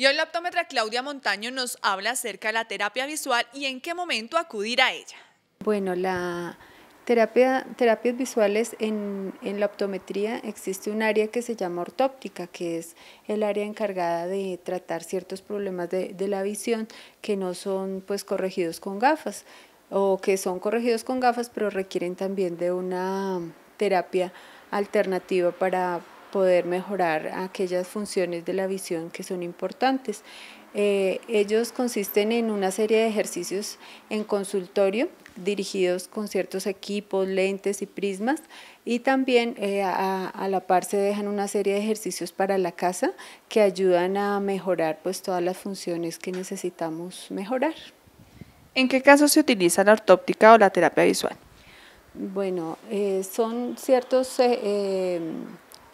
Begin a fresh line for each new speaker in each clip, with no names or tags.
Y hoy la optómetra Claudia Montaño nos habla acerca de la terapia visual y en qué momento acudir a ella.
Bueno, la terapia, terapias visuales en, la optometría existe un área que se llama ortóptica, que es el área encargada de tratar ciertos problemas de, de la visión que no son pues corregidos con gafas o que son corregidos con gafas pero requieren también de una terapia alternativa para poder mejorar aquellas funciones de la visión que son importantes. Eh, ellos consisten en una serie de ejercicios en consultorio dirigidos con ciertos equipos, lentes y prismas y también eh, a, la par se dejan una serie de ejercicios para la casa que ayudan a mejorar pues todas las funciones que necesitamos mejorar.
¿En qué caso se utiliza la ortóptica o la terapia visual?
Bueno, eh, son ciertos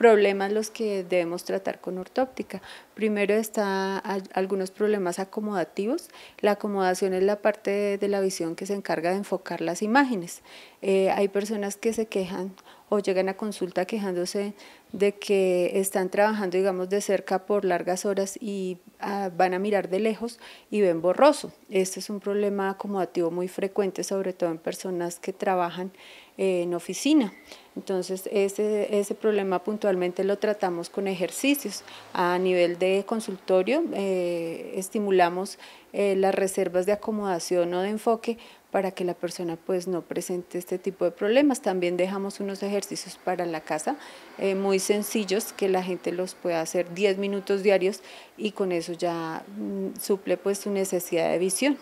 problemas los que debemos tratar con ortóptica. Primero está algunos problemas acomodativos. La acomodación es la parte de la visión que se encarga de enfocar las imágenes. Eh, hay personas que se quejan o llegan a consulta quejándose de que están trabajando, digamos, de cerca por largas horas y ah, van a mirar de lejos y ven borroso. Este es un problema acomodativo muy frecuente, sobre todo en personas que trabajan en oficina. Entonces, ese, ese problema puntualmente lo tratamos con ejercicios. A nivel de consultorio, eh, estimulamos eh, las reservas de acomodación o de enfoque para que la persona pues no presente este tipo de problemas. También dejamos unos ejercicios para la casa eh, muy sencillos que la gente los pueda hacer 10 minutos diarios y con eso ya mm, suple pues su necesidad de visión.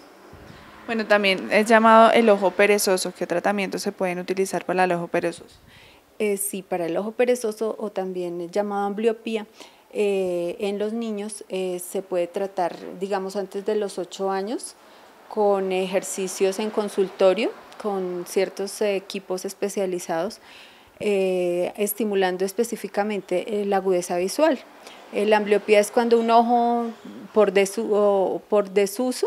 Bueno, también es llamado el ojo perezoso. ¿Qué tratamientos se pueden utilizar para el ojo perezoso?
Eh, sí, para el ojo perezoso o también llamado ambliopía, eh, en los niños eh, se puede tratar, digamos, antes de los 8 años con ejercicios en consultorio, con ciertos equipos especializados, estimulando específicamente la agudeza visual. La ambliopía es cuando un ojo por, desuso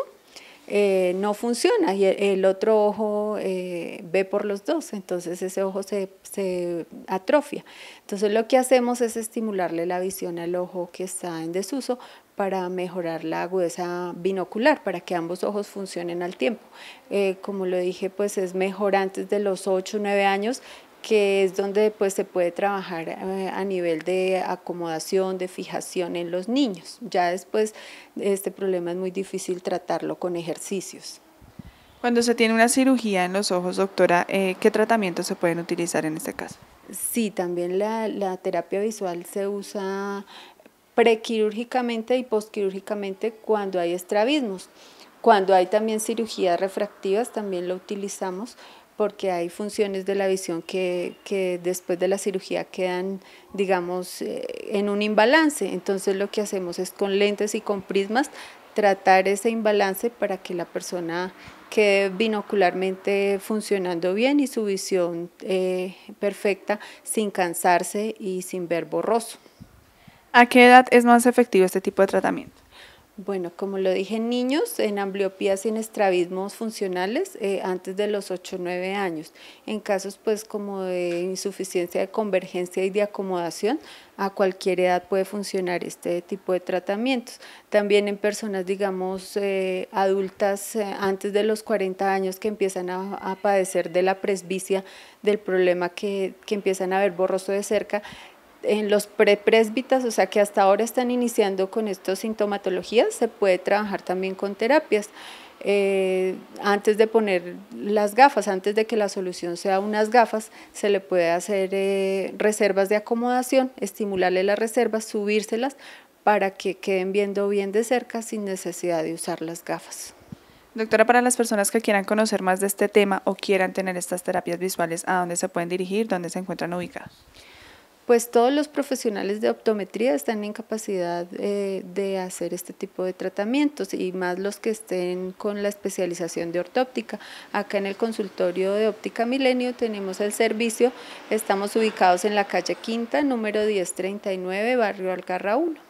eh, no funciona y el, otro ojo eh, ve por los dos, entonces ese ojo se, se, atrofia. Entonces lo que hacemos es estimularle la visión al ojo que está en desuso para mejorar la agudeza binocular, para que ambos ojos funcionen al tiempo. Eh, como lo dije, pues es mejor antes de los 8 o 9 años que es donde pues, se puede trabajar eh, a nivel de acomodación, de fijación en los niños. Ya después este problema es muy difícil tratarlo con ejercicios.
Cuando se tiene una cirugía en los ojos, doctora, eh, ¿qué tratamientos se pueden utilizar en este caso?
Sí, también la, la terapia visual se usa prequirúrgicamente y postquirúrgicamente cuando hay estrabismos. Cuando hay también cirugías refractivas también lo utilizamos porque hay funciones de la visión que, que, después de la cirugía quedan, digamos, eh, en un imbalance. Entonces lo que hacemos es con lentes y con prismas tratar ese imbalance para que la persona quede binocularmente funcionando bien y su visión eh, perfecta sin cansarse y sin ver borroso.
¿A qué edad es más efectivo este tipo de tratamiento?
Bueno, como lo dije en niños, en ambliopías y en estrabismos funcionales eh, antes de los 8 o 9 años. En casos pues como de insuficiencia de convergencia y de acomodación, a cualquier edad puede funcionar este tipo de tratamientos. También en personas, digamos, eh, adultas eh, antes de los 40 años que empiezan a, padecer de la presbicia, del problema que, que empiezan a ver borroso de cerca, en los prepresbitas, o sea que hasta ahora están iniciando con estas sintomatologías, se puede trabajar también con terapias. Eh, antes de poner las gafas, antes de que la solución sea unas gafas, se le puede hacer eh, reservas de acomodación, estimularle las reservas, subírselas para que queden viendo bien de cerca sin necesidad de usar las gafas.
Doctora, para las personas que quieran conocer más de este tema o quieran tener estas terapias visuales, ¿a dónde se pueden dirigir? ¿Dónde se encuentran ubicados?
Pues todos los profesionales de optometría están en capacidad eh, de hacer este tipo de tratamientos y más los que estén con la especialización de ortóptica. Acá en el consultorio de óptica milenio tenemos el servicio, estamos ubicados en la calle Quinta, número 1039, barrio Alcarra 1.